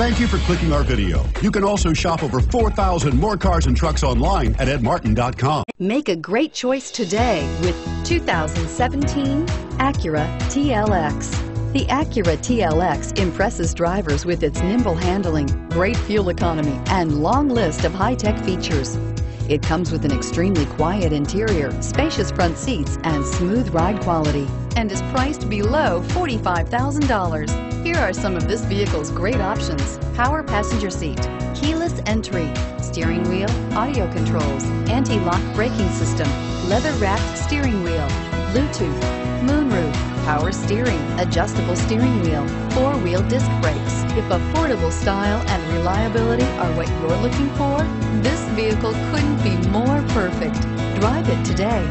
Thank you for clicking our video. You can also shop over 4,000 more cars and trucks online at edmartin.com. Make a great choice today with 2017 Acura TLX. The Acura TLX impresses drivers with its nimble handling, great fuel economy, and long list of high-tech features. It comes with an extremely quiet interior, spacious front seats, and smooth ride quality, and is priced below $45,000. Here are some of this vehicle's great options. Power passenger seat, keyless entry, steering wheel, audio controls, anti-lock braking system, leather-wrapped steering wheel, Bluetooth, moonroof, power steering, adjustable steering wheel, four-wheel disc brakes. If affordable style and reliability are what you're looking for, this vehicle couldn't be more perfect. Drive it today.